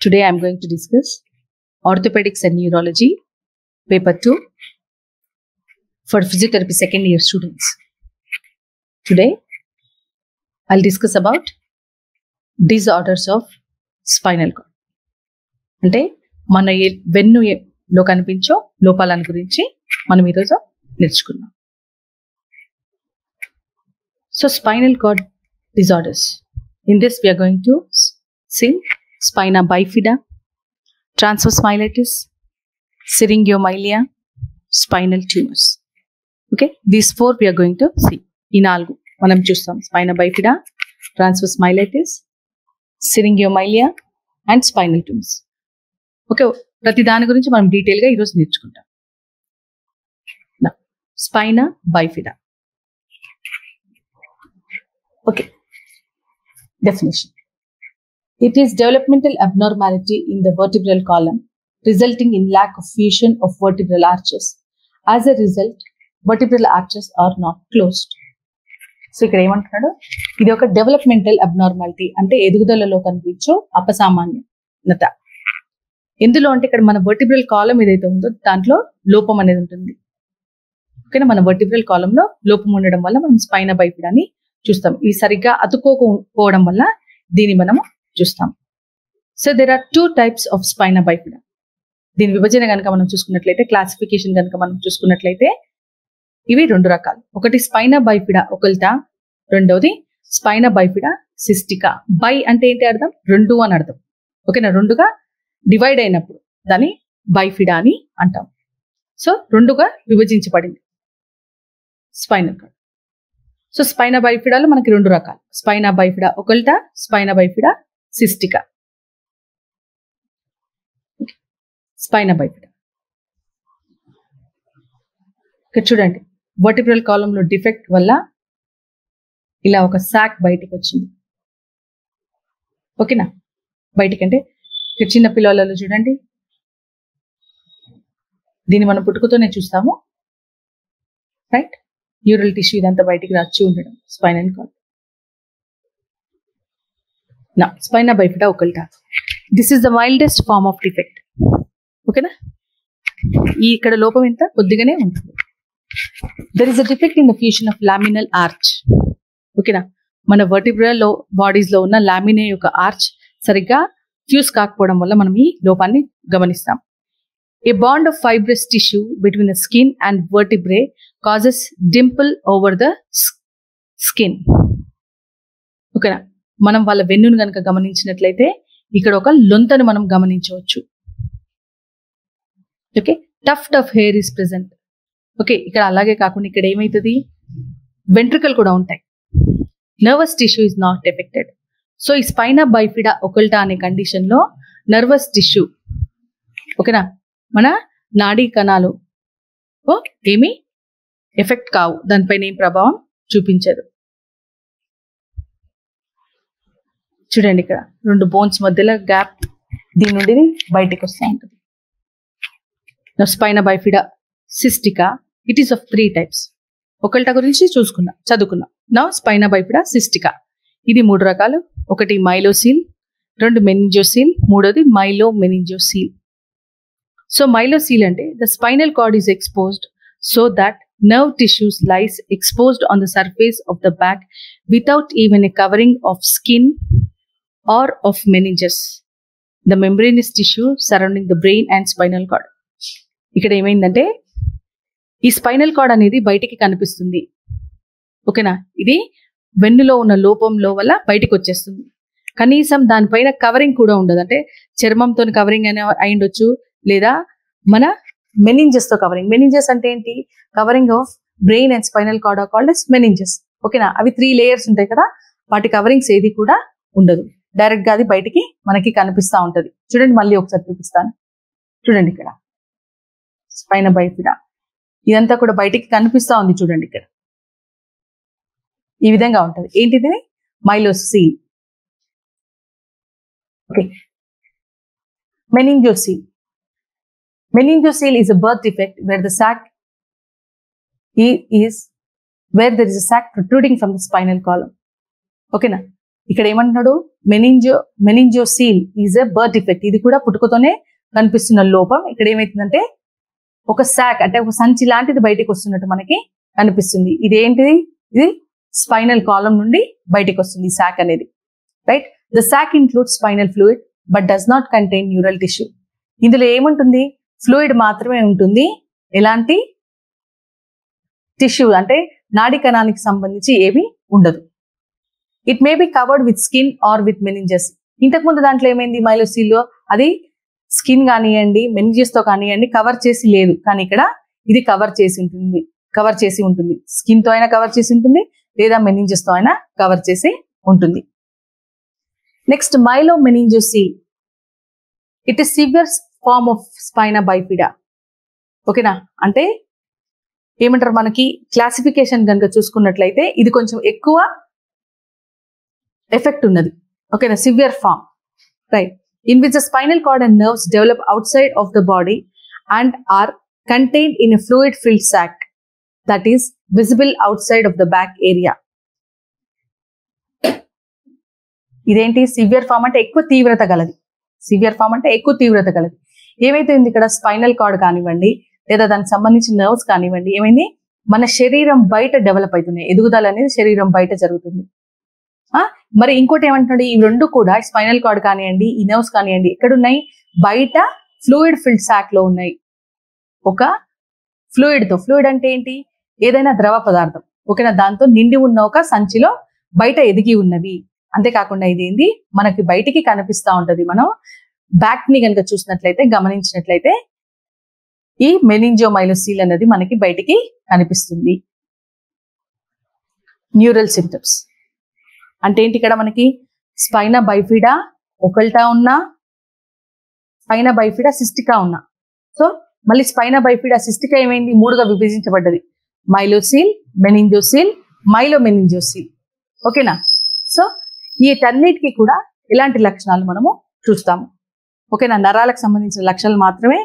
Today I'm going to discuss orthopaedics and neurology paper two for physiotherapy second year students today I discuss about orders of spinal cord అంటే మన వెన్ను లో కనిపించో లోపాలను గురించి మనం ఈరోజు నేర్చుకున్నాం so spinal cord disorders in this we're going to sing spina bifida transverse myelitis syringomyelia spinal tumours okay these four we're going to see ఈ నాలుగు మనం చూస్తాం. Spina bifida transverse myelitis syringomyelia and spinal tumours okay ప్రతి దాని గురించి మనం డీటెయిల్గా ఈరోజు నేర్చుకుంటాం. Spina bifida okay definition It is developmental abnormality in the vertebral column resulting in lack of fusion of vertebral arches. As a result, vertebral arches are not closed. So ఇక్కడ ఏమంటున్నాడు? ఇది ఒక డెవలప్మెంటల్ అబ్నార్మాలిటీ అంటే ఎదుగుదలలో కనిపించో అపసామాన్యత. ఎందులో అంటే ఇక్కడ మన vertebral column ఏదైతే ఉందో దాంట్లో లోపం అనేది ఉంటుంది. ఓకేనా? మన వర్టిబ్రల్ కాలంలో లోపం ఉండడం వల్ల మనం స్పైన బైపిడాన్ని చూస్తాం. ఇవి సరిగ్గా అతుక్కోకపోవడం వల్ల దీన్ని మనము చూస్తాం. So there are two types of spina bifida దీని విభజన కనుక మనం చూసుకున్నట్లయితే క్లాసిఫికేషన్ కనుక మనం చూసుకున్నట్లయితే ఇవి రెండు రకాలు. ఒకటి స్పైనా బైఫిడా ఒకల్టా రెండవది స్పైనా బైఫిడా సిస్టికా బై అంటే ఏంటి అర్థం? రెండు అని అర్థం. ఓకేనా? రెండుగా డివైడ్ అయినప్పుడు దాన్ని బైఫిడా అని అంటాం. సో రెండుగా విభజించబడింది. స్పైనల్ కార్డ్ సో స్పైనా బైఫిడాలో మనకి రెండు రకాలు. Spina bifida occulta spina bifida cystica. Spina bifida ఇక్కడ చూడండి వర్టిబ్రల్ కాలంలో డిఫెక్ట్ వల్ల ఇలా ఒక సాక్ బయటికి వచ్చింది ఓకేనా? బయటికి అంటే ఇక్కడ చిన్న పిల్లలలో చూడండి. దీన్ని మనం పుట్టుకతోనే చూస్తాము. రైట్ న్యూరల్ టిష్యూ ఇదంతా బయటికి రాచి ఉండడం స్పైనల్ కార్డ్ నా spina bifida occulta. This is the mildest form of defect ఓకేనా ఈ ఇక్కడ లోపం ఎంత? కొద్దిగానే ఉంటుంది. There is a defect in the fusion of laminal arch ఓకేనా మన వర్టిబ్రల్ బాడీస్లో బాడీస్లో ఉన్న లామినే యొక్క ఆర్చ్ సరిగ్గా ఫ్యూస్ కాకపోవడం వల్ల మనం ఈ లోపాన్ని గమనిస్తాం. A band of fibrous tissue between the skin and vertebrae causes dimple over the skin ఓకేనా మనం వాళ్ళ వెన్నును కనుక గమనించినట్లయితే ఇక్కడ ఒక లొంతను మనం గమనించవచ్చు. Okay? Tuft tuft hair is present okay? ఇక్కడ అలాగే కాకుండా ఇక్కడ ఏమవుతుంది వెంట్రుకలు కూడా ఉంటాయి. Nervous tissue is not affected. So ఈ స్పైనా బైఫిడా ఒకల్టా అనే కండిషన్లో నర్వస్ టిష్యూ ఓకేనా? మన నాడీ కణాలు ఓ ఏమి? ఎఫెక్ట్ కావు. దానిపైన ఏం ప్రభావం చూపించదు. చూడండి ఇక్కడ రెండు బోన్స్ మధ్యలో గ్యాప్ దీని నుండి బయటకు బయటికి వస్తూ ఉంటుంది. Spina bifida cystica it is of three types ఒకటి గురించి చూసుకున్నాం చదువుకున్నాం నా స్పైన బైఫిడా సిస్టికా ఇది మూడు రకాలు. ఒకటి మైలోసీల్ రెండు మెనింజోసీల్ మూడోది మైలో మెనింజోసీల్ సో మైలోసీల్ అంటే the spinal cord is exposed so that nerve tissues lies exposed on the surface of the back without even a covering of skin or of meninges. The membranous tissue surrounding the brain and spinal cord. ఇక్కడ ఏమైందంటే ఈ spinal cord అనేది బయటికి కనిపిస్తుంది. ఓకేనా? ఇది వెన్నులో ఉన్న లోపంలో వల్ల బయటికి వచ్చేస్తుంది కనీసం దానిపైన కవరింగ్ కూడా ఉండదు. అంటే చర్మంతో కవరింగ్ అనే అయి ఉండొచ్చు లేదా మన మెనింజెస్తో కవరింగ్. మెనింజెస్ అంటే ఏంటి? Covering of brain and spinal cord called as meninges ఓకేనా? అవి త్రీ లేయర్స్ ఉంటాయి కదా వాటి కవరింగ్స్ ఏది కూడా ఉండదు. డైరెక్ట్గా అది బయటికి మనకి కనిపిస్తా ఉంటది. చూడండి మళ్ళీ ఒకసారి చూపిస్తాను. చూడండి ఇక్కడ. పైన బయట ఇదంతా కూడా బయటికి కనిపిస్తా ఉంది చూడండి ఇక్కడ. ఈ విధంగా ఉంటది. ఏంటిది? Myelocele okay. Meningocele Meningocele is a birth defect where the sac i- is where there is a sac protruding from the spinal ఓకేనా ఇక్కడ ఏమంటున్నాడు? Meningo meningocele is a birth defect ఇది కూడా పుట్టుకతోనే కనిపిస్తున్న లోపం. ఇక్కడ ఏమైతుందంటే ఒక శాక్ అంటే ఒక సంచి లాంటిది బయటకు వస్తున్నట్టు మనకి కనిపిస్తుంది. ఇది ఏంటిది? ఇది స్పైనల్ కాలం నుండి బయటకు వస్తుంది శాక్ అనేది. Right the sac include spinal fluid but does not contain neural tissue ఇందులో ఏముంటుంది? ఫ్లూయిడ్ మాత్రమే ఉంటుంది. ఎలాంటి? టిష్యూ అంటే నాడి కణానికి సంబంధించి ఏవి ఉండదు. It may be covered with skin or with meninges ఇంతకుముందు దాంట్లో ఏమైంది? మైలోసీల్లో అది స్కిన్ కానివ్వండి మెనింజెస్తో కానివ్వండి కవర్ చేసి లేదు. కానీ ఇక్కడ ఇది కవర్ చేసి ఉంటుంది. కవర్ చేసి ఉంటుంది. స్కిన్తో అయినా కవర్ చేసి ఉంటుంది లేదా మెనింజెస్తో అయినా కవర్ చేసి ఉంటుంది. Next myelomeningocele it is severe form of spina bifida ఓకేనా అంటే ఏమంటారు మనకి? క్లాసిఫికేషన్ కనుక చూసుకున్నట్లయితే ఇది కొంచెం ఎక్కువ ఎఫెక్ట్ ఉన్నది. ఓకేనా severe form right in which the spinal cord and nerves develop outside of the body and are contained in a fluid filled sac that is visible outside of the back area ఇదేంటి? Severe form అంటే ఎక్కువ తీవ్రత గలది. Severe form అంటే ఎక్కువ తీవ్రత గలది. ఏమైతే ఉంది ఇక్కడ? స్పైనల్ కార్డ్ కానివ్వండి లేదా దానికి సంబంధించిన నర్వ్స్ కానివ్వండి ఏమైంది? మన శరీరం బయట డెవలప్ అవుతున్నాయి. ఎదుగుదల అనేది శరీరం బయట జరుగుతుంది. మరి ఇంకోటి ఏమంటున్నాడు? ఈ రెండు కూడా స్పైనల్ కార్డ్ కానివ్వండి ఈ నర్వ్స్ కానివ్వండి ఎక్కడున్నాయి? బయట ఫ్లూయిడ్ ఫిల్డ్ సాక్లో ఉన్నాయి. ఒక ఫ్లూయిడ్తో. ఫ్లూయిడ్ అంటే ఏంటి? ఏదైనా ద్రవ పదార్థం. ఓకేనా? దాంతో నిండి ఉన్న ఒక సంచిలో బయట ఎదిగి ఉన్నవి. అంతేకాకుండా ఇది మనకి బయటికి కనిపిస్తా ఉంటది. మనం బ్యాక్ని కనుక చూసినట్లయితే గమనించినట్లయితే ఈ మెనింజోమైలోసీల్ అనేది మనకి బయటికి కనిపిస్తుంది. న్యూరల్ సిమ్టమ్స్ అంటే ఏంటి ఇక్కడ మనకి? స్పైనా బైఫిడా ఒకల్టా ఉన్నా స్పైన బైఫిడా సిస్టికా ఉన్నా. సో మళ్ళీ స్పైన బైఫిడా సిస్టికా ఏమైంది? మూడుగా విభజించబడ్డది. మైలోసిల్ మెనింజోసిల్ మైలోమెనింజోసిల్ ఓకేనా? సో వీటన్నిటికీ కూడా ఎలాంటి లక్షణాలు మనము చూస్తాము? ఓకేనా? నరాలకు సంబంధించిన లక్షణాలు మాత్రమే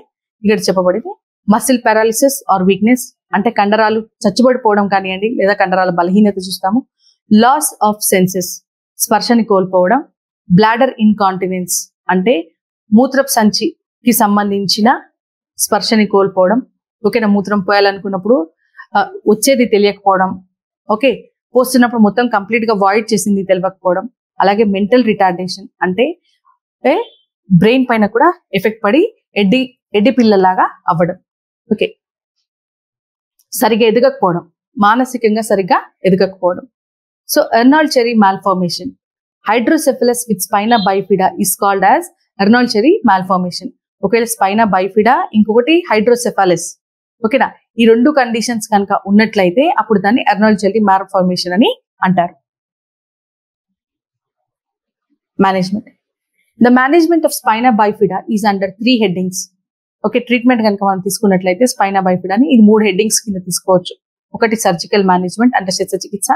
ఇక్కడ చెప్పబడింది మసిల్ పారాలిసిస్ ఆర్ వీక్నెస్ అంటే కండరాలు చచ్చుబడిపోవడం కానివ్వండి లేదా కండరాల బలహీనత చూస్తాము. లాస్ ఆఫ్ సెన్సెస్ స్పర్శని కోల్పోవడం బ్లాడర్ ఇన్కాంటినెన్స్ అంటే మూత్రపు సంచికి సంబంధించిన స్పర్శని కోల్పోవడం. ఓకేనా మూత్రం పోయాలనుకున్నప్పుడు వచ్చేది తెలియకపోవడం. ఓకే పోస్తున్నప్పుడు మొత్తం కంప్లీట్గా వాయిడ్ చేసింది తెలియకపోవడం అలాగే మెంటల్ రిటార్డేషన్ అంటే బ్రెయిన్ పైన కూడా ఎఫెక్ట్ పడి ఎడ్డి ఎడ్డి పిల్లలాగా అవ్వడం. ఓకే సరిగా ఎదగకపోవడం మానసికంగా సరిగ్గా ఎదగకపోవడం. So Arnold Chiari malformation hydrocephalus with spina bifida is called as Arnold Chiari malformation ఒకవేళ స్పైనా బైఫిడా ఇంకొకటి హైడ్రోసెఫాలస్ ఓకేనా ఈ రెండు కండిషన్స్ కనుక ఉన్నట్లయితే అప్పుడు దాన్ని ఎర్నాల్ చెరీ మాల్ఫార్మేషన్ అని అంటారు. Management the management of spina bifida is under three headings okay treatment కనుక మనం తీసుకున్నట్లయితే స్పైనా బైఫిడాని ఇది మూడు హెడ్డింగ్స్ కింద తీసుకోవచ్చు. ఒకటి సర్జికల్ మేనేజ్మెంట్ అంటే శస్త్రచికిత్స.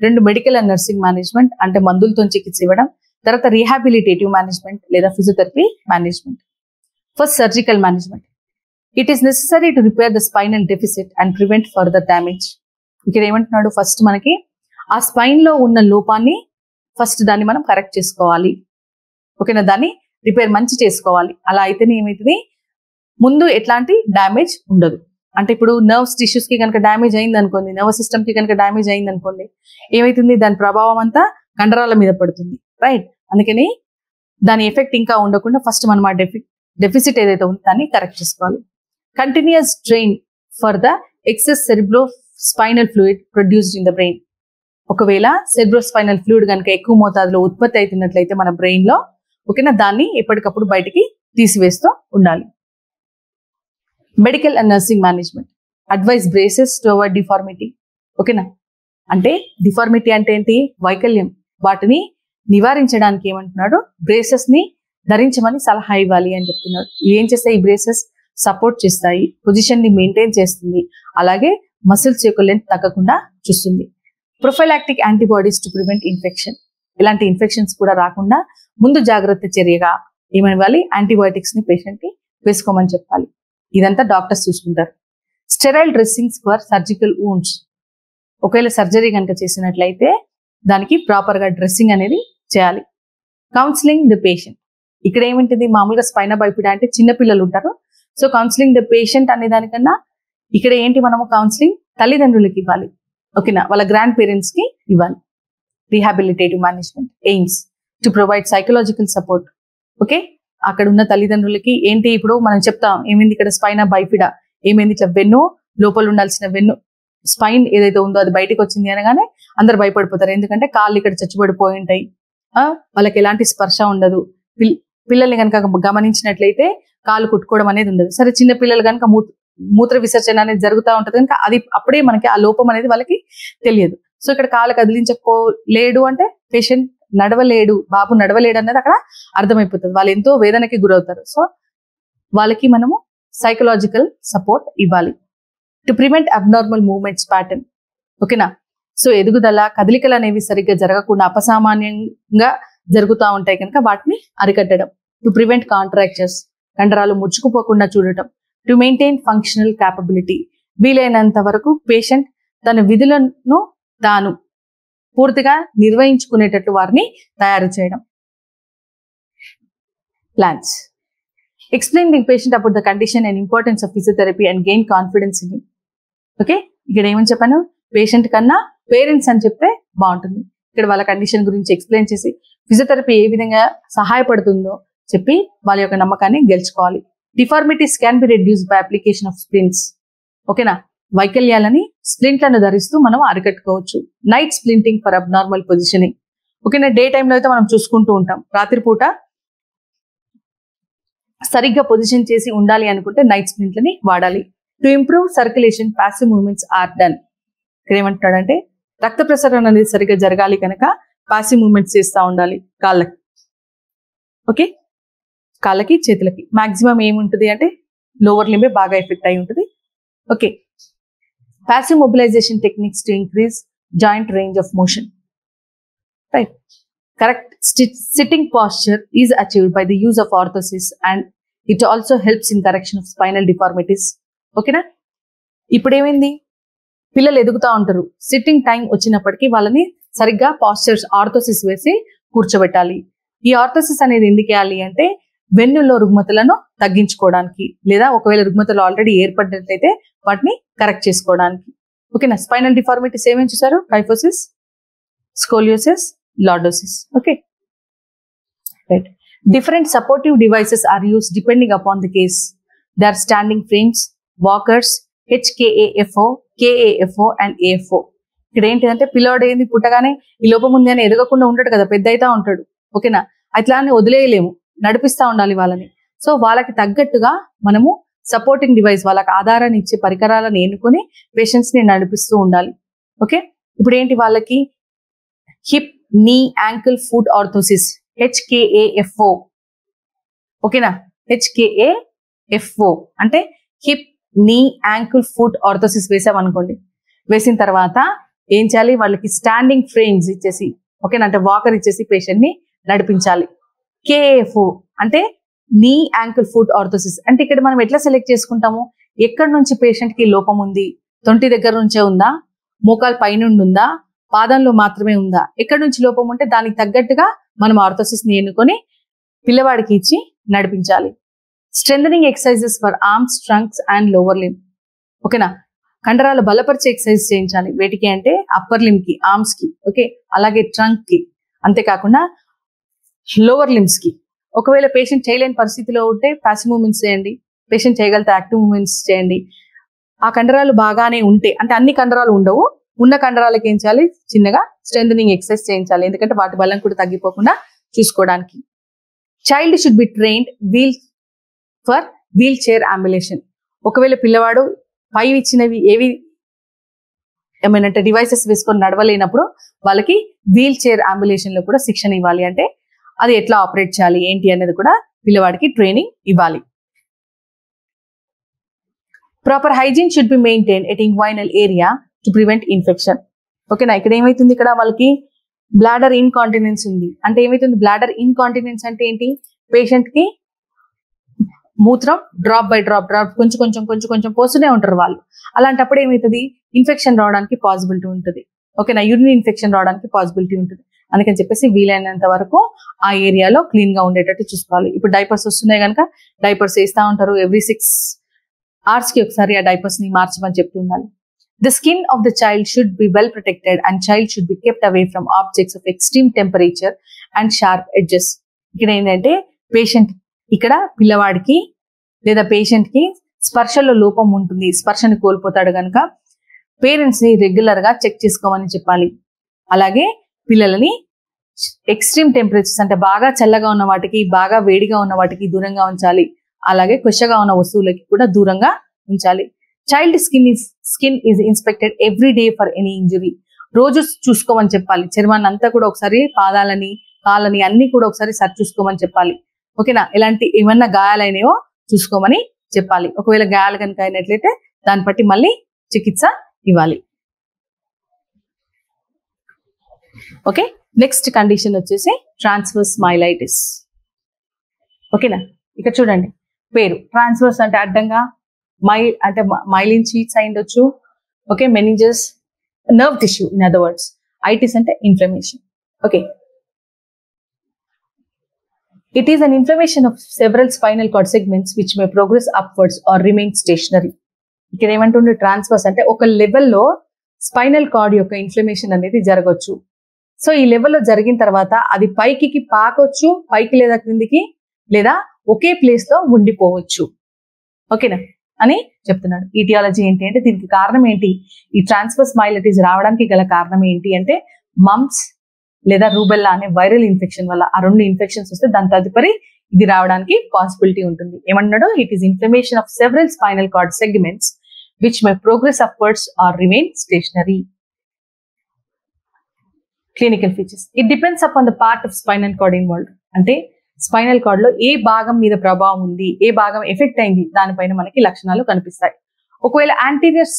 రెండు మెడికల్ అండ్ నర్సింగ్ మేనేజ్మెంట్ అంటే మందులతో చికిత్స ఇవ్వడం తర్వాత రీహాబిలిటేటివ్ మేనేజ్మెంట్ లేదా physiotherapy management first surgical management it is necessary to repair the spinal deficit and prevent further damage ఇక్కడ ఏమంటున్నాడు? ఫస్ట్ మనకి ఆ స్పైన్లో ఉన్న లోపాన్ని ఫస్ట్ దాన్ని మనం కరెక్ట్ చేసుకోవాలి. ఓకేనా? దాన్ని రిపేర్ మంచి చేసుకోవాలి. అలా అయితేనే ఏమవుతుంది ముందు ఎట్లాంటి డ్యామేజ్ ఉండదు. అంటే ఇప్పుడు నర్వ్స్ టిష్యూస్కి కనుక డ్యామేజ్ అయింది అనుకోండి నర్వ్ సిస్టమ్కి కనుక డ్యామేజ్ అయింది అనుకోండి ఏమైతుంది? దాని ప్రభావం అంతా కండరాల మీద పడుతుంది రైట్ అందుకని దాని ఎఫెక్ట్ ఇంకా ఉండకుండా ఫస్ట్ మనం ఆ డెఫి డెఫిసిట్ ఏదైతే ఉందో దాన్ని కరెక్ట్ చేసుకోవాలి. Continuous strain for the excess cerebro spinal fluid produced in the brain ఒకవేళ సెరిబ్రో స్పైనల్ ఫ్లూయిడ్ కనుక ఎక్కువ మోతాదులో ఉత్పత్తి అవుతున్నట్లయితే మన బ్రెయిన్లో ఓకేనా? దాన్ని ఎప్పటికప్పుడు బయటికి తీసివేస్తూ ఉండాలి. Medical and nursing management advice braces to avoid deformity ఓకేనా అంటే డిఫార్మిటీ అంటే ఏంటి? వైకల్యం. వాటిని నివారించడానికి ఏమంటున్నాడు? బ్రేసెస్ని ధరించమని సలహా ఇవ్వాలి అని చెప్తున్నాడు. ఏం చేస్తాయి ఈ బ్రేసెస్ సపోర్ట్ చేస్తాయి. పొజిషన్ని మెయింటైన్ చేస్తుంది. అలాగే మసిల్స్ యొక్క లెంత్ తగ్గకుండా చూస్తుంది. Prophylactic antibodies to prevent infection ఇలాంటి ఇన్ఫెక్షన్స్ కూడా రాకుండా ముందు జాగ్రత్త చర్యగా ఏమనివ్వాలి? యాంటీబయాటిక్స్ని పేషెంట్కి వేసుకోమని చెప్పాలి. ఇదంతా డాక్టర్స్ చూసుకుంటారు. Sterile dressings for surgical wounds ఒకవేళ సర్జరీ కనుక చేసినట్లయితే దానికి ప్రాపర్గా డ్రెస్సింగ్ అనేది చేయాలి. Counselling the patient. ఇక్కడ ఏమింటుంది? మామూలుగా స్పైన బైపిడా అంటే చిన్న పిల్లలు ఉంటారు. సో కౌన్సిలింగ్ ద పేషెంట్ అనే దానికన్నా ఇక్కడ ఏంటి మనము కౌన్సిలింగ్ తల్లిదండ్రులకి ఇవ్వాలి. ఓకేనా? వాళ్ళ గ్రాండ్ పేరెంట్స్కి ఇవ్వాలి. Rehabilitative management aims to provide psychological support. Okay? అక్కడ ఉన్న తల్లిదండ్రులకి ఏంటి ఇప్పుడు మనం చెప్తాం ఏమైంది ఇక్కడ స్పైన్ బైఫిడా ఏమైంది ఇట్లా వెన్ను? లోపల ఉండాల్సిన వెన్ను స్పైన్ ఏదైతే ఉందో అది బయటకు వచ్చింది అనగానే అందరు భయపడిపోతారు. ఎందుకంటే కాళ్ళు ఇక్కడ చచ్చిపడిపోయి ఉంటాయి. ఆ, వాళ్ళకి ఎలాంటి స్పర్శ ఉండదు. పిల్- పిల్లల్ని కనుక గమనించినట్లయితే కాలు కుట్టుకోవడం అనేది ఉండదు. సరే చిన్న పిల్లలు కనుక మూత్ర మూత్ర విసర్జన అనేది జరుగుతూ ఉంటది కనుక అది అప్పుడే మనకి ఆ లోపం అనేది వాళ్ళకి తెలియదు. సో ఇక్కడ కాళ్ళు కదిలించకపోలేడు అంటే పేషెంట్ నడవలేడు బాబు నడవలేడు అనేది అక్కడ అర్థమైపోతుంది. వాళ్ళు ఎంతో వేదనకి గురవుతారు. సో వాళ్ళకి మనము సైకలాజికల్ సపోర్ట్ ఇవ్వాలి. To prevent abnormal movements pattern ఓకేనా సో ఎదుగుదల కదలికలు అనేవి సరిగ్గా జరగకుండా అపసామాన్యంగా జరుగుతూ ఉంటాయి కనుక వాటిని అరికట్టడం. టు ప్రివెంట్ కాంట్రాక్చర్స్ కండరాలు ముచ్చుకుపోకుండా చూడటం. టు మెయింటైన్ ఫంక్షనల్ క్యాపబిలిటీ వీలైనంత వరకు పేషెంట్ తన విధులను తాను పూర్తిగా నిర్వహించుకునేటట్లు వారిని తయారు చేయడం. Plans explain the patient about the condition and importance of physiotherapy and gain confidence in okay ఇక్కడ ఏమని చెప్పాను? పేషెంట్ కన్నా పేరెంట్స్ అని చెప్తే బాగుంటుంది. ఇక్కడ వాళ్ళ కండిషన్ గురించి ఎక్స్ప్లెయిన్ చేసి ఫిజియోథెరపీ ఏ విధంగా సహాయపడుతుందో చెప్పి వాళ్ళ యొక్క నమ్మకాన్ని గెలుచుకోవాలి. Deformities can be reduce by application of splints ఓకేనా వైకల్యాలని స్ప్లింట్లను ధరిస్తూ మనం అరికట్టుకోవచ్చు. Night splinting for abnormal positioning ఓకేనా? డే టైంలో అయితే మనం చూసుకుంటూ ఉంటాం. రాత్రిపూట సరిగ్గా పొజిషన్ చేసి ఉండాలి అనుకుంటే నైట్ స్ప్లింట్లని వాడాలి. To improve circulation passive movements are done ఇక్కడ ఏమంటాడంటే రక్త ప్రసరణ అనేది సరిగ్గా జరగాలి కనుక ప్యాసివ్ మూవ్మెంట్స్ చేస్తూ ఉండాలి. కాళ్ళకి. ఓకే? కాళ్ళకి చేతులకి. మాక్సిమం ఏముంటుంది అంటే లోవర్ లింబే బాగా ఎఫెక్ట్ అయి ఉంటుంది. Okay? Passive mobilization techniques to increase joint range of motion. Right. Correct sitting posture is achieved by the use of orthosis and it also helps in correction of spinal deformities. ఓకేనా ఇప్పుడు ఏమైంది పిల్లలు ఎదుగుతూ ఉంటారు sitting time వచ్చినప్పటికీ వాళ్ళని సరిగ్గా pastures orthosis వేసి కూర్చోబెట్టాలి ఈ ఆర్థోసిస్ అనేది ఎందుకు వేయాలి అంటే వెన్నులో రుగ్మతలను తగ్గించుకోవడానికి లేదా ఒకవేళ రుగ్మతలు ఆల్రెడీ ఏర్పడినట్లయితే వాటిని కరెక్ట్ చేసుకోవడానికి. ఓకేనా స్పైనల్ డిఫార్మిటీస్ ఏమేమి చూసారు? Kyphosis scoliosis lordosis okay right different supportive devices are use depending upon the case they are standing frames walkers HKAFO KAFO and AFO ఇక్కడ ఏంటిదంటే పిల్లవాడు ఏంది పుట్టగానే ఈ లోపం ఉంది అని ఎదగకుండా ఉంటాడు కదా పెద్ద అవుతా ఉంటాడు. ఓకేనా అట్లా అని వదిలేయలేము. నడిపిస్తా ఉండాలి వాళ్ళని. సో వాళ్ళకి తగ్గట్టుగా మనము సపోర్టింగ్ డివైస్ వాళ్ళకి ఆధారాన్ని ఇచ్చే పరికరాలను ఎన్నుకొని పేషెంట్స్ని నడిపిస్తూ ఉండాలి. ఓకే ఇప్పుడు ఏంటి వాళ్ళకి? హిప్ నీ? యాంకిల్ ఫుట్ ఆర్థోసిస్ హెచ్కేఏఎఫ్ఓ ఓకేనా హెచ్కేఏఎఫ్ఓ అంటే హిప్ నీ యాంకిల్ ఫుట్ ఆర్థోసిస్ వేసామనుకోండి. వేసిన తర్వాత ఏం చేయాలి? వాళ్ళకి స్టాండింగ్ ఫ్రేమ్స్ ఇచ్చేసి ఓకేనా అంటే వాకర్ ఇచ్చేసి పేషెంట్ని నడిపించాలి. కేఎఫ్ఓ అంటే నీ యాంకిల్ ఫుట్ ఆర్థోసిస్ అంటే ఇక్కడ మనం ఎట్లా సెలెక్ట్ చేసుకుంటాము? ఎక్కడి నుంచి పేషెంట్కి లోపం ఉంది? తొంటి దగ్గర నుంచే ఉందా? మోకాలు పైనుండి ఉందా? పాదంలో మాత్రమే ఉందా? ఎక్కడి నుంచి లోపం ఉంటే దానికి తగ్గట్టుగా మనం ఆర్థోసిస్ని ఎన్నుకొని పిల్లవాడికి ఇచ్చి నడిపించాలి. Strengthening exercises for arms trunks and lower limb ఓకేనా కండరాలు బలపరిచే ఎక్సర్సైజ్ చేయించాలి. వేటికి అంటే అప్పర్ లిమ్కి ఆర్మ్స్కి. ఓకే అలాగే ట్రంక్కి. అంతేకాకుండా లోవర్ లిమ్స్కి. ఒకవేళ పేషెంట్ చేయలేని పరిస్థితిలో ఉంటే ప్యాసివ్ మూమెంట్స్ చేయండి. పేషెంట్ చేయగలిగితే యాక్టివ్ మూమెంట్స్ చేయండి. ఆ కండరాలు బాగానే ఉంటే అంటే అన్ని కండరాలు ఉండవు. ఉన్న కండరాలకు ఏం చేయాలి? చిన్నగా స్ట్రెంథనింగ్ ఎక్సర్సైజ్ చేయించాలి. ఎందుకంటే వాటి బలం కూడా తగ్గిపోకుండా చూసుకోవడానికి. Child should be trained wheel for wheelchair ambulation ఒకవేళ పిల్లవాడు పై ఇచ్చినవి ఏవి ఏమైనా డివైసెస్ వేసుకొని నడవలేనప్పుడు వాళ్ళకి వీల్ చైర్ అంబులేషన్లో కూడా శిక్షణ ఇవ్వాలి. అంటే అది ఎట్లా ఆపరేట్ చేయాలి ఏంటి అనేది కూడా పిల్లవాడికి ట్రైనింగ్ ఇవ్వాలి. Proper hygiene should be maintain at inguinal area to prevent infection ఓకేనా ఇక్కడ ఏమైతుంది ఇక్కడ వాళ్ళకి బ్లాడర్ ఇన్కాంటినెన్స్ ఉంది. అంటే ఏమైతుంది? బ్లాడర్ ఇన్కాంటినెన్స్ అంటే ఏంటి? పేషెంట్కి మూత్రం డ్రాప్ బై డ్రాప్ డ్రాప్ కొంచెం కొంచెం కొంచెం కొంచెం పోస్తూనే ఉంటారు వాళ్ళు. అలాంటప్పుడు ఏమవుతుంది ఇన్ఫెక్షన్ రావడానికి పాసిబిలిటీ ఉంటుంది. ఓకేనా యూరిన్ ఇన్ఫెక్షన్ రావడానికి పాసిబిలిటీ ఉంటుంది. అందుకని చెప్పేసి వీలైనంత వరకు ఆ ఏరియాలో క్లీన్గా ఉండేటట్టు చూసుకోవాలి. ఇప్పుడు డైపర్స్ వస్తున్నాయి కనుక డైపర్స్ వేస్తా ఉంటారు. ఎవ్రీ సిక్స్ అవర్స్కి ఒకసారి ఆ డైపర్స్ని మార్చమని చెప్తూ ఉండాలి. The skin of the child should be well protected and child should be kept away from objects of extreme temperature and sharp edges ఇక్కడ ఏంటంటే పేషెంట్ ఇక్కడ పిల్లవాడికి లేదా పేషెంట్కి స్పర్శలో లోపం ఉంటుంది. స్పర్శను కోల్పోతాడు కనుక పేరెంట్స్ని రెగ్యులర్గా చెక్ చేసుకోమని చెప్పాలి. అలాగే పిల్లలని ఎక్స్ట్రీమ్ టెంపరేచర్స్ అంటే బాగా చల్లగా ఉన్న వాటికి బాగా వేడిగా ఉన్న వాటికి దూరంగా ఉంచాలి. అలాగే కొషగా ఉన్న వస్తువులకి కూడా దూరంగా ఉంచాలి. Child skin is skin is inspected every day for any injury రోజు చూసుకోమని చెప్పాలి. చర్మాన్ని అంతా కూడా ఒకసారి పాదాలని కాళ్ళని అన్ని కూడా ఒకసారి సరి చూసుకోమని చెప్పాలి. ఓకేనా? ఇలాంటి ఏమన్నా గాయాలైనాయో చూసుకోమని చెప్పాలి. ఒకవేళ గాయాలు కనుక అయినట్లయితే దాన్ని బట్టి మళ్ళీ చికిత్స ఇవ్వాలి. ఓకే నెక్స్ట్ కండిషన్ వచ్చేసి ట్రాన్స్ఫర్ మైలైటిస్ ఓకేనా ఇక్కడ చూడండి. పేరు. ట్రాన్స్ఫర్స్ అంటే అడ్డంగా మై అంటే మైలిన్ షీట్స్ అయి ఉండొచ్చు okay meninges nerve tissue in other words itis అంటే inflammation okay it is an inflammation of several spinal cord segments which may progress upwards or remain stationary ఇక్కడ ఏమంటుండే ట్రాన్స్ఫర్స్ అంటే ఒక లెవెల్లో స్పైనల్ కార్డ్ యొక్క inflammation అనేది జరగవచ్చు సో ఈ లెవెల్లో జరిగిన తర్వాత అది పైకి పాకొచ్చు పైకి లేదా క్రిందికి లేదా ఒకే ప్లేస్లో ఉండిపోవచ్చు. ఓకేనా? అని చెప్తున్నాడు. ఈటియాలజీ ఏంటి అంటే దీనికి కారణం ఏంటి? ఈ ట్రాన్స్ఫర్ స్మైలటిస్ రావడానికి గల కారణం ఏంటి అంటే మమ్స్ లేదా రూబెల్లా అనే వైరల్ ఇన్ఫెక్షన్ వల్ల ఆ రెండు ఇన్ఫెక్షన్స్ వస్తే దాని తదుపరి ఇది రావడానికి పాసిబిలిటీ ఉంటుంది. ఏమన్నాడు it is inflammation of several spinal cord segments which may progress upwards or remain stationary clinical features it depends upon the part of spinal cord involve అంటే స్పైనల్ కార్డ్లో ఏ భాగం మీద ప్రభావం ఉంది ఏ భాగం ఎఫెక్ట్ అయింది దానిపైన మనకి లక్షణాలు కనిపిస్తాయి. ఒకవేళ యాంటీరియర్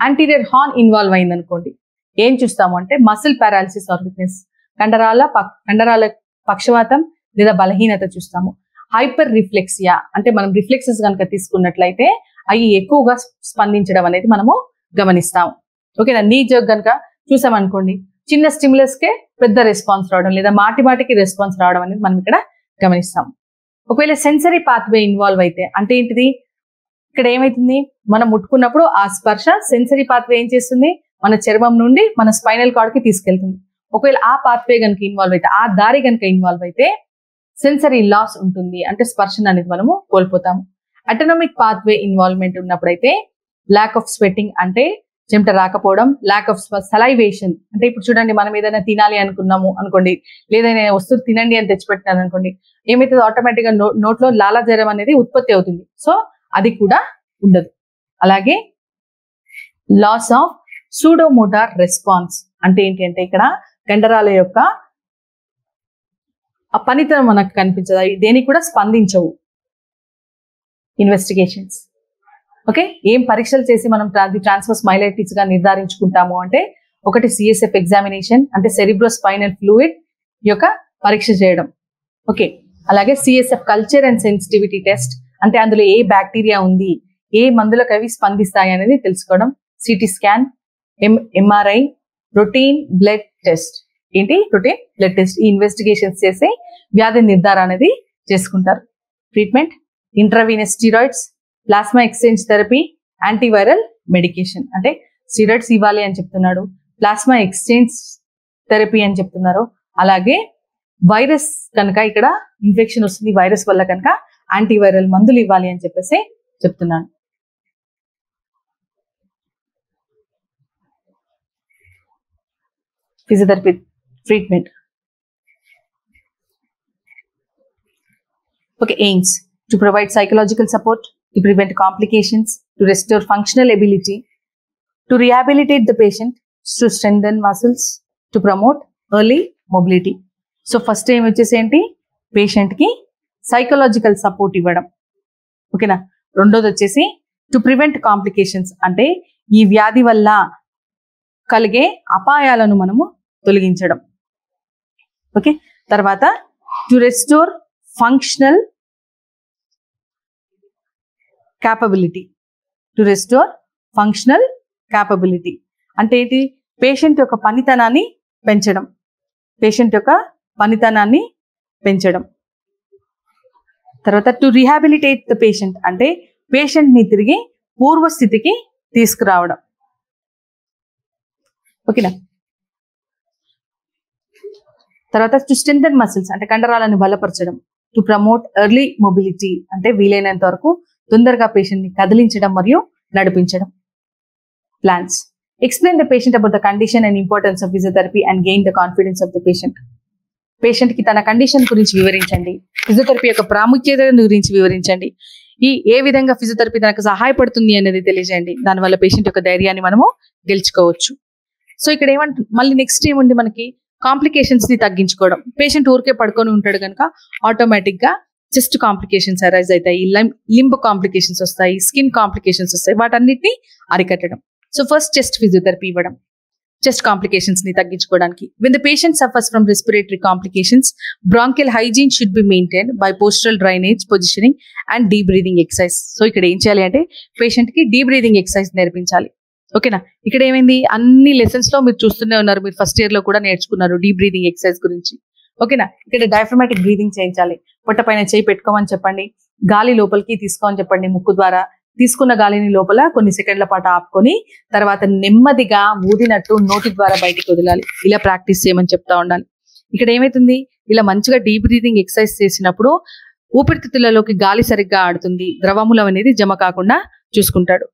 యాంటీరియర్ హార్న్ ఇన్వాల్వ్ అయింది అనుకోండి ఏం చూస్తాము అంటే మసిల్ పారాలిసిస్ ఆర్ వీక్నెస్ కండరాల కండరాల పక్షవాతం లేదా బలహీనత చూస్తాము. హైపర్ రిఫ్లెక్సియా అంటే మనం రిఫ్లెక్సెస్ కనుక తీసుకున్నట్లయితే అవి ఎక్కువగా స్పందించడం అనేది మనము గమనిస్తాము. ఓకేనా నీ జోక్ కనుక చూసామనుకోండి చిన్న స్టిమ్యులస్ కే పెద్ద రెస్పాన్స్ రావడం లేదా మాటి మాటికి రెస్పాన్స్ రావడం అనేది మనం ఇక్కడ గమనిస్తాం. ఒకవేళ సెన్సరీ పాత్వే ఇన్వాల్వ్ అయితే అంటే ఏంటిది? ఇక్కడ ఏమైతుంది? మనం ముట్టుకున్నప్పుడు ఆ స్పర్శ సెన్సరీ పాత్వే ఏం చేస్తుంది? మన చర్మం నుండి మన స్పైనల్ కార్డ్కి తీసుకెళ్తుంది. ఒకవేళ ఆ పాత్వే కనుక ఇన్వాల్వ్ అయితే ఆ దారి కనుక ఇన్వాల్వ్ అయితే సెన్సరీ లాస్ ఉంటుంది. అంటే స్పర్శన అనేది మనము కోల్పోతాము. అటోనమిక్ పాత్వే ఇన్వాల్వ్మెంట్ ఉన్నప్పుడైతే ల్యాక్ ఆఫ్ స్వెట్టింగ్ అంటే చెమట రాకపోవడం ల్యాక్ ఆఫ్ సలైవేషన్ అంటే ఇప్పుడు చూడండి మనం ఏదైనా తినాలి అనుకున్నాము అనుకోండి లేదా నేను వస్తువు తినండి అని తెచ్చిపెట్టినాను అనుకోండి ఏమైతుంది? ఆటోమేటిక్గా నో- నోట్లో లాలాజరం అనేది ఉత్పత్తి అవుతుంది. సో అది కూడా ఉండదు. అలాగే లాస్ ఆఫ్ సూడోమోటార్ రెస్పాన్స్ అంటే ఏంటి అంటే ఇక్కడ కండరాల యొక్క ఆ పనితనం మనకు కనిపించదు. దేనికి కూడా స్పందించవు. Investigations okay? ఏం పరీక్షలు చేసి మనం ట్రాన్స్ఫర్ స్మైలైటిస్గా నిర్ధారించుకుంటాము అంటే ఒకటి సిఎస్ఎఫ్ ఎగ్జామినేషన్ అంటే సెరిబ్రో స్పైనల్ ఫ్లూయిడ్ యొక్క పరీక్ష చేయడం. ఓకే? అలాగే CSF culture and sensitivity test అంటే అందులో ఏ బ్యాక్టీరియా ఉంది? ఏ మందులకు అవి స్పందిస్తాయి అనేది తెలుసుకోవడం. CT scan M MRI routine blood test ఏంటి? రొటీన్ బ్లడ్ టెస్ట్ ఈ ఇన్వెస్టిగేషన్స్ చేసి వ్యాధి నిర్ధారణ అనేది చేసుకుంటారు. Treatment intravenous steroids plasma exchange therapy antiviral medication అంటే స్టీరాయిడ్స్ ఇవ్వాలి అని చెప్తున్నాడు. ప్లాస్మా ఎక్స్చేంజ్ థెరపీ అని చెప్తున్నారు. అలాగే వైరస్ కనుక ఇక్కడ ఇన్ఫెక్షన్ వస్తుంది వైరస్ వల్ల కనుక యాంటీవైరల్ మందులు ఇవ్వాలి అని చెప్పేసి చెప్తున్నాను physiotherapy treatment okay aims to provide psychological support to prevent complications to restore functional ability to rehabilitate the patient to strengthen muscles, to promote early mobility so first ఏం వచ్చేసి ఏంటి? పేషెంట్కి సైకలాజికల్ సపోర్ట్ ఇవ్వడం. ఓకేనా రెండోది వచ్చేసి టు ప్రివెంట్ కాంప్లికేషన్స్ అంటే ఈ వ్యాధి వల్ల కలిగే అపాయాలను మనము తొలగించడం. ఓకే తర్వాత to restore functional capability to restore functional capability అంటే ఏంటి? పేషెంట్ యొక్క పనితనాన్ని పెంచడం. పేషెంట్ యొక్క పనితనాన్ని పెంచడం. తర్వాత టు రిహాబిలిటేట్ ద పేషెంట్ అంటే పేషెంట్ని తిరిగి పూర్వస్థితికి తీసుకురావడం. ఓకేనా? తర్వాత టు స్ట్రెంథన్ మసిల్స్ అంటే కండరాలను బలపరచడం. టు ప్రమోట్ ఎర్లీ మొబిలిటీ అంటే వీలైనంత వరకు తొందరగా పేషెంట్ని కదిలించడం మరియు నడిపించడం. Plans explain the patient about the condition and importance of physiotherapy and gain the confidence of the patient పేషెంట్కి తన కండిషన్ గురించి వివరించండి. ఫిజియోథెరపీ యొక్క ప్రాముఖ్యత గురించి వివరించండి. ఈ ఏ విధంగా ఫిజియోథెరపీ తనకు సహాయపడుతుంది అనేది తెలియజేయండి. దానివల్ల పేషెంట్ యొక్క ధైర్యాన్ని మనము గెలుచుకోవచ్చు. సో ఇక్కడ ఏమంట మళ్ళీ నెక్స్ట్ ఏముంది మనకి? కాంప్లికేషన్స్ని తగ్గించుకోవడం. పేషెంట్ ఊరికే పడుకొని ఉంటాడు కనుక ఆటోమేటిక్గా చెస్ట్ కాంప్లికేషన్స్ అరైజ్ అవుతాయి లింబ్ కాంప్లికేషన్స్ వస్తాయి స్కిన్ కాంప్లికేషన్స్ వస్తాయి వాటన్నిటిని అరికట్టడం. సో ఫస్ట్ చెస్ట్ ఫిజియోథెరపీ ఇవ్వడం. చెస్ట్ కాంప్లికేషన్స్ని తగ్గించుకోవడానికి. When the patient suffers from respiratory complications bronchial hygiene should be maintain by postural drainage positioning and deep breathing exercise so ఇక్కడ ఏం చేయాలి అంటే పేషెంట్కి డీ బ్రీదింగ్ ఎక్సర్సైజ్ నేర్పించాలి ఓకేనా ఇక్కడ ఏమైంది? అన్ని లెసన్స్లో మీరు చూస్తూనే ఉన్నారు. మీరు ఫస్ట్ ఇయర్లో కూడా నేర్చుకున్నారు డీ బ్రీదింగ్ ఎక్సర్సైజ్ గురించి. ఓకేనా? ఇక్కడ డయాఫ్రమాటిక్ బ్రీదింగ్ చేయించాలి. పొట్ట పైన చేయి పెట్టుకోమని చెప్పండి. గాలి లోపలికి తీసుకోమని చెప్పండి ముక్కు ద్వారా. తీసుకున్న గాలిని లోపల కొన్ని సెకండ్ల పాటు ఆపుకొని తర్వాత నెమ్మదిగా ఊదినట్టు నోటి ద్వారా బయటికి వదలాలి. ఇలా ప్రాక్టీస్ చేయమని చెప్తా ఉండాలి. ఇక్కడ ఏమైతుంది? ఇలా మంచిగా డీప్ బ్రీదింగ్ ఎక్సర్సైజ్ చేసినప్పుడు ఊపిరితిత్తులలోకి గాలి సరిగ్గా ఆడుతుంది. ద్రవములం అనేది జమ కాకుండా చూసుకుంటాడు.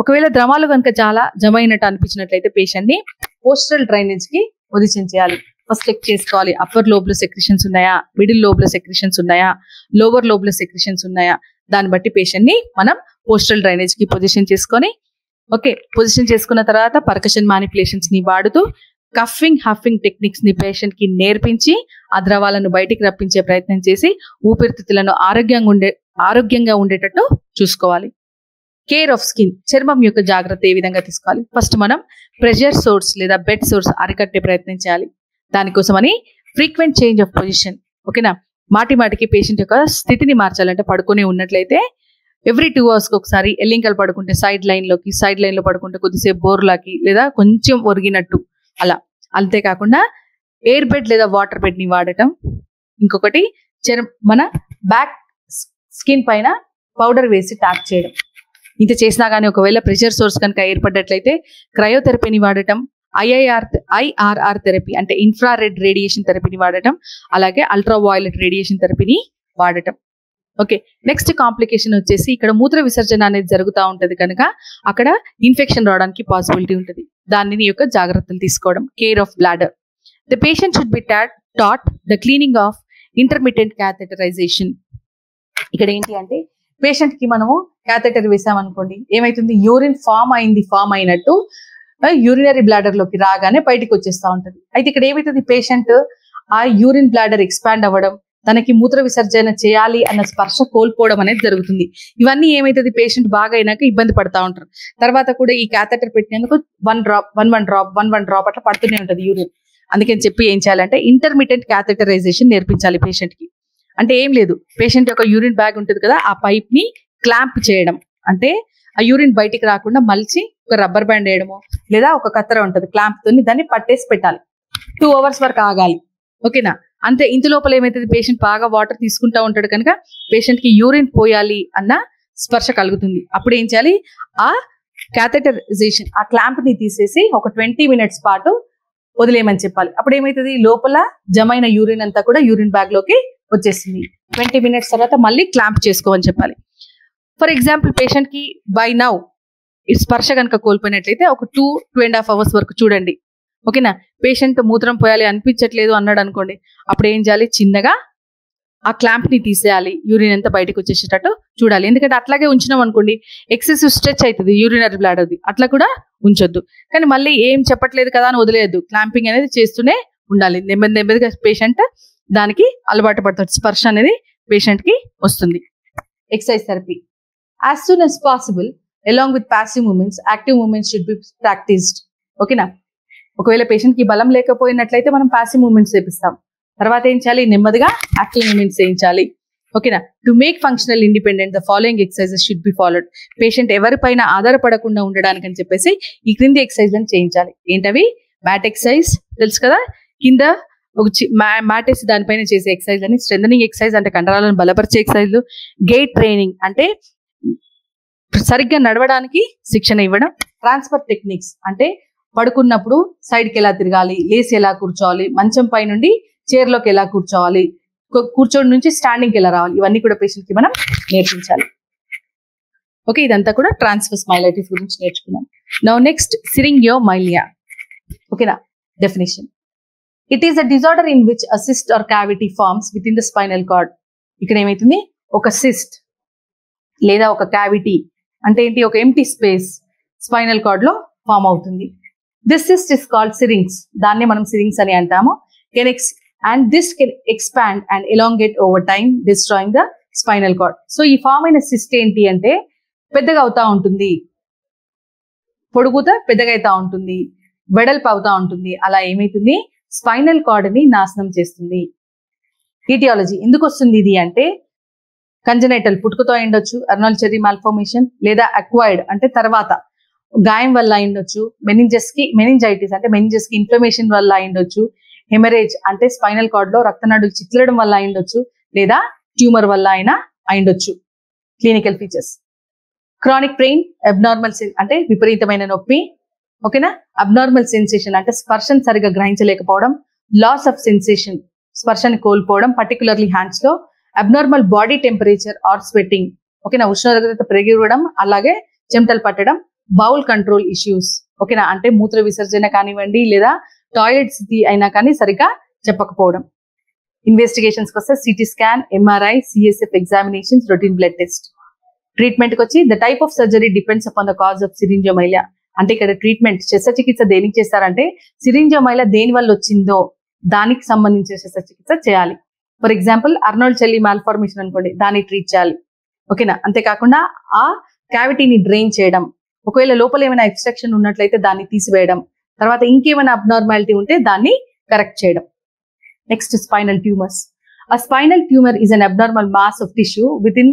ఒకవేళ ద్రవాలు కనుక చాలా జమ అయినట్టు అనిపించినట్లయితే పేషెంట్ని పోస్టల్ డ్రైనేజ్కి చేయాలి. ఫస్ట్ చెక్ చేసుకోవాలి. అప్పర్ లోబ్లో సెక్రిషన్స్ ఉన్నాయా? మిడిల్ లోబ్లో సెక్రిషన్స్ ఉన్నాయా? లోవర్ లోబ్లో సెక్రిషన్స్ ఉన్నాయా? దాన్ని బట్టి పేషెంట్ని మనం పోస్టల్ డ్రైనేజ్కి పొజిషన్ చేసుకొని ఓకే పొజిషన్ చేసుకున్న తర్వాత పర్కషన్ మానిపులేషన్స్ని వాడుతూ కఫింగ్ హఫింగ్ టెక్నిక్స్ని పేషెంట్కి నేర్పించి ఆ ద్రవాలను బయటికి రప్పించే ప్రయత్నం చేసి ఊపిరితిత్తులను ఆరోగ్యంగా ఉండే ఆరోగ్యంగా ఉండేటట్టు చూసుకోవాలి. కేర్ ఆఫ్ స్కిన్ చర్మం యొక్క జాగ్రత్త ఏ విధంగా తీసుకోవాలి? ఫస్ట్ మనం ప్రెషర్ సోర్స్ లేదా బెడ్ సోర్స్ అరికట్టే ప్రయత్నం చేయాలి. దానికోసమని ఫ్రీక్వెంట్ చేంజ్ ఆఫ్ పొజిషన్ ఓకేనా? మాటి మాటికి పేషెంట్ యొక్క స్థితిని మార్చాలంటే పడుకొని ఉన్నట్లయితే ఎవ్రీ టూ అవర్స్కి ఒకసారి ఎల్లింకలు పడుకుంటే సైడ్ లైన్లోకి సైడ్ లైన్లో పడుకుంటే కొద్దిసేపు బోర్లాకి లేదా కొంచెం ఒరిగినట్టు అలా. అంతేకాకుండా ఎయిర్ బెడ్ లేదా వాటర్ బెడ్ని వాడటం. ఇంకొకటి చర్ మన బ్యాక్ స్కిన్ పైన పౌడర్ వేసి ట్యాప్ చేయడం. ఇంత చేసినా కానీ ఒకవేళ ప్రెషర్ సోర్స్ కనుక ఏర్పడ్డట్లయితే క్రయోథెరపీని వాడటం ఐఐఆర్ ఐఆర్ఆర్ థెరపీ అంటే ఇన్ఫ్రారెడ్ రేడియేషన్ థెరపీని వాడటం అలాగే అల్ట్రా వాయిలెట్ రేడియేషన్ థెరపీని వాడటం. ఓకే నెక్స్ట్ కాంప్లికేషన్ వచ్చేసి ఇక్కడ మూత్ర విసర్జన అనేది జరుగుతూ ఉంటుంది కనుక అక్కడ ఇన్ఫెక్షన్ రావడానికి పాసిబిలిటీ ఉంటుంది. దానిని యొక్క జాగ్రత్తలు తీసుకోవడం care of bladder the patient should be taught the cleaning of intermediate catheterization ఇక్కడ ఏంటి అంటే పేషెంట్కి మనము క్యాథెటర్ వేసామనుకోండి ఏమైతుంది? యూరిన్ ఫామ్ అయింది ఫామ్ అయినట్టు యూరినరీ బ్లాడర్లోకి రాగానే బయటకు వచ్చేస్తా ఉంటది. అయితే ఇక్కడ ఏమైతుంది పేషెంట్ ఆ యూరిన్ బ్లాడర్ ఎక్స్పాండ్ అవ్వడం తనకి మూత్ర విసర్జన చేయాలి అన్న స్పర్శ కోల్పోవడం అనేది జరుగుతుంది. ఇవన్నీ ఏమైతుంది పేషెంట్ బాగా అయినాక ఇబ్బంది పడతా ఉంటారు. తర్వాత కూడా ఈ క్యాథెటర్ పెట్టినందుకు one drop one one drop one one drop అట్లా పడుతూనే ఉంటుంది యూరిన్ అందుకని చెప్పి ఏం చేయాలంటే ఇంటర్మీడియట్ క్యాథెటరైజేషన్ నేర్పించాలి పేషెంట్కి. అంటే ఏం లేదు పేషెంట్ యొక్క యూరిన్ బ్యాగ్ ఉంటుంది కదా ఆ పైప్ని క్లాంప్ చేయడం. అంటే ఆ యూరిన్ బయటికి రాకుండా మలిచి ఒక రబ్బర్ బ్యాండ్ వేయడము లేదా ఒక కత్తెర ఉంటుంది క్లాంప్ తోని దాన్ని పట్టేసి పెట్టాలి. టూ అవర్స్ వరకు ఆగాలి. ఓకేనా అంతే ఇంత లోపల ఏమైతుంది? పేషెంట్ బాగా వాటర్ తీసుకుంటా ఉంటాడు కనుక పేషెంట్కి యూరిన్ పోయాలి అన్న స్పర్శ కలుగుతుంది. అప్పుడు ఏం చేయాలి? ఆ క్యాథెటరైజేషన్ ఆ క్లాంప్ని తీసేసి ఒక ట్వంటీ మినిట్స్ పాటు వదిలేయమని చెప్పాలి. అప్పుడు ఏమైతుంది? లోపల జమైన యూరిన్ అంతా కూడా యూరిన్ బ్యాగ్లోకి వచ్చేసింది ట్వంటీ మినిట్స్ తర్వాత మళ్ళీ క్లాంప్ చేసుకోమని చెప్పాలి. ఫర్ ఎగ్జాంపుల్ పేషెంట్కి బై నౌ ఈ స్పర్శ కనుక కోల్పోయినట్లయితే ఒక two two and half hours వరకు చూడండి. ఓకేనా పేషెంట్ మూత్రం పోయాలి అనిపించట్లేదు అన్నాడు అనుకోండి. అప్పుడు ఏం చేయాలి? చిన్నగా ఆ క్లాంప్ని తీసేయాలి. యూరిన్ ఎంత బయటకు వచ్చేసేటట్టు చూడాలి. ఎందుకంటే అట్లాగే ఉంచినాం అనుకోండి ఎక్సెసివ్ స్ట్రెచ్ అవుతుంది యూరినరీ బ్లాడర్ది అట్లా కూడా ఉంచొద్దు. కానీ మళ్ళీ ఏం చెప్పట్లేదు కదా అని వదిలేదు క్లాంపింగ్ అనేది చేస్తూనే ఉండాలి. నెమ్మది నెమ్మదిగా పేషెంట్ దానికి అలవాటు పడుతుంది స్పర్శ అనేది పేషెంట్కి వస్తుంది. Exercise therapy as soon as possible along with passive movements active movements should be practised ఓకేనా ఒకవేళ పేషెంట్కి బలం లేకపోయినట్లయితే మనం పాసివ్ మూమెంట్స్ చేపిస్తాం. తర్వాత ఏం చేయాలి? నెమ్మదిగా యాక్టివ్ మూమెంట్స్ చేయించాలి. ఓకేనా to make functional independent the following exercises should be followed patient ఎవరిపైన ఆధారపడకుండా ఉండడానికి అని చెప్పేసి ఈ క్రింది ఎక్సర్సైజ్లను చేయించాలి. ఏంటవి? మ్యాట్ ఎక్సర్సైజ్ తెలుసు కదా? కింద ఒక మ్యాట్ వేసి దానిపైన చేసే ఎక్సర్సైజ్ అని స్ట్రెంథనింగ్ ఎక్సర్సైజ్ అంటే కండరాలను బలపరిచే ఎక్సర్సైజ్లు గేట్ ట్రైనింగ్ అంటే సరిగ్గా నడవడానికి శిక్షణ ఇవ్వడం ట్రాన్స్ఫర్ టెక్నిక్స్ అంటే పడుకున్నప్పుడు సైడ్కి ఎలా తిరగాలి లేసి ఎలా కూర్చోవాలి మంచం పై నుండి చైర్లోకి ఎలా కూర్చోవాలి కూర్చోడి నుంచి స్టాండింగ్కి ఎలా రావాలి ఇవన్నీ కూడా పేషెంట్కి మనం నేర్పించాలి. ఓకే ఇదంతా కూడా ట్రాన్స్ఫర్ స్మైలైటిస్ గురించి నేర్చుకున్నాం. నౌ నెక్స్ట్ సిరింగియో మైలియా ఓకేనా definition it is a disorder in which a cyst or cavity forms within the spinal cord ఇక్కడ ఏమైతుంది? ఒక సిస్ట్ లేదా ఒక క్యావిటీ అంటే ఏంటి? ఒక ఎంటీ స్పేస్ స్పైనల్ కార్డ్లో ఫామ్ అవుతుంది. This cyst is called syrinx దాన్నే మనం సిరింగ్స్ అని అంటాము. Can ex and this can expand and elongate over time destroying the spinal cord so ఈ ఫామ్ అయిన సిస్ట్ ఏంటి అంటే పెద్దగా అవుతా ఉంటుంది. పొడుగుతా పెద్దగా అవుతా ఉంటుంది. వెడల్పు అవుతా ఉంటుంది. అలా ఏమైతుంది? స్పైనల్ కార్డ్ని నాశనం చేస్తుంది. ఈటియాలజీ ఎందుకు వస్తుంది ఇది అంటే కంజనైటల్ పుట్టుకతో అయిండొచ్చు అర్నాల్ చెర్రీ మాల్ఫార్మేషన్ లేదా అక్వైర్డ్ అంటే తర్వాత గాయం వల్ల అయిండొచ్చు మెనింజెస్కి మెనింజైటిస్ అంటే మెనింజెస్కి ఇన్ఫ్లమేషన్ వల్ల అయిండొచ్చు హెమరేజ్ అంటే స్పైనల్ కార్డ్లో రక్తనాడులు చిట్లడం వల్ల అయిండొచ్చు లేదా ట్యూమర్ వల్ల అయినా అయిండొచ్చు. Clinical features. Chronic pain abnormal అంటే విపరీతమైన నొప్పి ఓకేనా? అబ్నార్మల్ సెన్సేషన్ అంటే స్పర్శను సరిగా గ్రహించలేకపోవడం లాస్ ఆఫ్ సెన్సేషన్ స్పర్శని కోల్పోవడం particularly హ్యాండ్స్లో abnormal body temperature or sweating ఓకేనా ఉష్ణోగ్రత పెరిగివ్వడం అలాగే చెమటలు పట్టడం బౌల్ కంట్రోల్ ఇష్యూస్ ఓకేనా అంటే మూత్ర విసర్జన కానివ్వండి లేదా టాయిలెట్ స్థితి అయినా కానీ సరిగా చెప్పకపోవడం. ఇన్వెస్టిగేషన్స్కి వస్తే CT scan MRI CSF examinations routine blood test ట్రీట్మెంట్కి వచ్చి the type of surgery depends upon the cause of syringomyelia అంటే ఇక్కడ ట్రీట్మెంట్ శస్త్రచికిత్స దేనికి చేస్తారంటే సిరింజోమైలా దేని వల్ల వచ్చిందో దానికి సంబంధించిన శస్త్రచికిత్స చేయాలి. For example Arnold Chiari malformation అనుకోండి దాన్ని ట్రీట్ చేయాలి. ఓకేనా? అంతేకాకుండా ఆ క్యావిటీని డ్రైన్ చేయడం ఒకవేళ లోపల ఏమైనా ఎక్స్ట్రక్షన్ ఉన్నట్లయితే దాన్ని తీసివేయడం తర్వాత ఇంకేమైనా అబ్నార్మాలిటీ ఉంటే దాన్ని కరెక్ట్ చేయడం. Next spinal tumours a spinal tumour is an abnormal mass of tissue within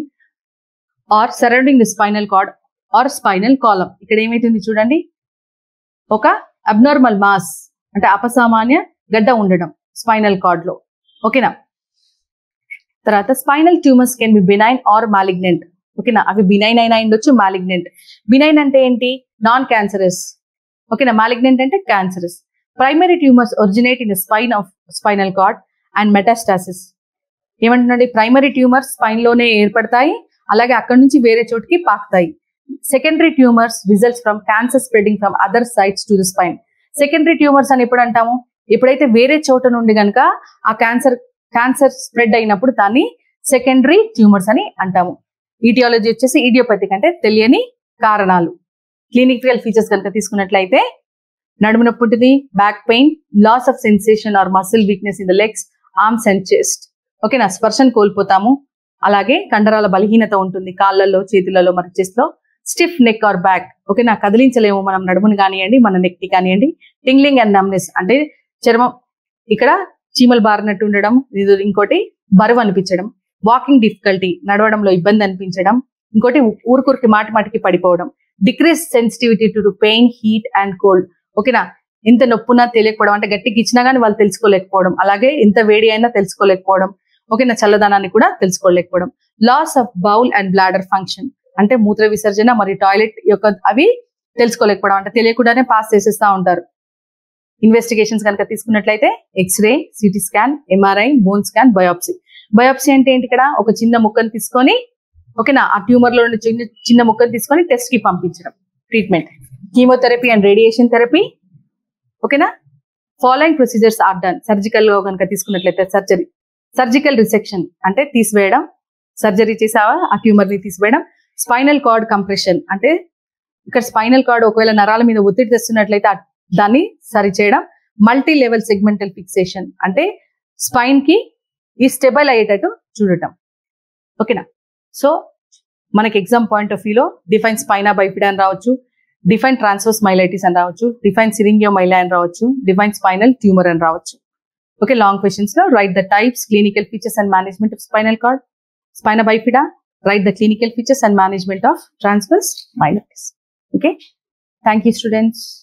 or surrounding the spinal cord or spinal column ఇక్కడ ఏమైతుంది చూడండి? ఒక అబ్నార్మల్ మాస్ అంటే అపసామాన్య గడ్డ ఉండడం స్పైనల్ కార్డ్లో. ఓకేనా? తర్వాత spinal tumours can be benign or malignant ఓకేనా అవి బినైన్ అయినా ఉండొచ్చు మాలిగ్నెంట్ బినైన్ అంటే ఏంటి? నాన్ క్యాన్సరస్ ఓకేనా మాలిగ్నెంట్ అంటే cancerous primary tumours originate in the spine of spinal cord and metastasis ఏమంటున్నాడు ప్రైమరీ ట్యూమర్స్ స్పైన్లోనే ఏర్పడతాయి అలాగే అక్కడ నుంచి వేరే చోటుకి పాకుతాయి. Secondary tumours results from cancer spreading from other sites to the spine secondary tumours అని ఎప్పుడు అంటాము? ఎప్పుడైతే వేరే చోట నుండి కనుక ఆ క్యాన్సర్ క్యాన్సర్ స్ప్రెడ్ అయినప్పుడు దాన్ని సెకండరీ ట్యూమర్స్ అని అంటాము. ఈటియాలజీ వచ్చేసి ఈడియోపతిక్ అంటే తెలియని కారణాలు. క్లినికల్ ఫీచర్స్ కనుక తీసుకున్నట్లయితే నడుము నొప్పి ఉంటుంది back pain loss of sensation or muscle weakness in the legs arms and chest ఓకేనా స్పర్శను కోల్పోతాము. అలాగే కండరాల బలహీనత ఉంటుంది కాళ్ళల్లో చేతులలో మరి చెస్ట్లో స్టిఫ్ నెక్ ఆర్ బ్యాక్ ఓకేనా కదిలించలేము మనం నడుముని కానివ్వండి మన నెక్ని కానివ్వండి టింగ్లింగ్ అండ్ నమ్నెస్ అంటే చర్మం ఇక్కడ చీమలు బారినట్టు ఉండడం ఇది ఇంకోటి బరువు అనిపించడం వాకింగ్ డిఫికల్టీ నడవడంలో ఇబ్బంది అనిపించడం ఇంకోటి ఊరుకూరికి మాటి మాటికి పడిపోవడం decrease sensitivity to pain heat and cold ఓకేనా? ఎంత నొప్పునా తెలియకపోవడం అంటే గట్టికి ఇచ్చినా కానీ వాళ్ళు తెలుసుకోలేకపోవడం అలాగే ఎంత వేడి అయినా తెలుసుకోలేకపోవడం ఓకేనా? చల్లదనాన్ని కూడా తెలుసుకోలేకపోవడం. Loss of bowel and bladder function అంటే మూత్ర విసర్జన మరియు టాయిలెట్ యొక్క అవి తెలుసుకోలేకపోవడం అంటే తెలియకుండానే పాస్ చేసేస్తా ఉంటారు. ఇన్వెస్టిగేషన్స్ కనుక తీసుకున్నట్లయితే x-ray CT scan MRI bone scan biopsy biopsy అంటే ఏంటి ఇక్కడ? ఒక చిన్న ముక్కను తీసుకొని ఓకేనా? ఆ ట్యూమర్లో ఉన్న చిన్న చిన్న ముక్కను తీసుకొని టెస్ట్కి పంపించడం. Treatment chemotherapy and radiation therapy ఓకేనా? ఫాలోయింగ్ ప్రొసీజర్స్ ఆర్ డన్ సర్జికల్గా కనుక తీసుకున్నట్లయితే సర్జరీ సర్జికల్ రిసెక్షన్ అంటే తీసివేయడం. సర్జరీ చేసావా? ఆ ట్యూమర్ని తీసివేయడం. స్పైనల్ కార్డ్ కంప్రెషన్ అంటే ఇక్కడ స్పైనల్ కార్డ్ ఒకవేళ నరాల మీద ఒత్తిడి తెస్తున్నట్లయితే దాన్ని సరిచేయడం. మల్టీ లెవెల్ సెగ్మెంటల్ ఫిక్సేషన్ అంటే స్పైన్కి ఈ స్టెబల్ అయ్యేటట్టు చూడటం. ఓకేనా? సో మనకి ఎగ్జామ్ పాయింట్ ఆఫ్ వ్యూలో డిఫైన్ స్పైనా బైఫిడా అని రావచ్చు డిఫైన్ ట్రాన్స్ఫర్స్ మైలైటిస్ అని రావచ్చు డిఫైన్ సిరింగియో మైలా అని రావచ్చు డిఫైన్ స్పైనల్ ట్యూమర్ అని రావచ్చు. Okay long క్వశ్చన్స్లో write the types clinical features and management of spinal cord spina bifida write the clinical features and management of transverse myelitis. Okay? Thank you students.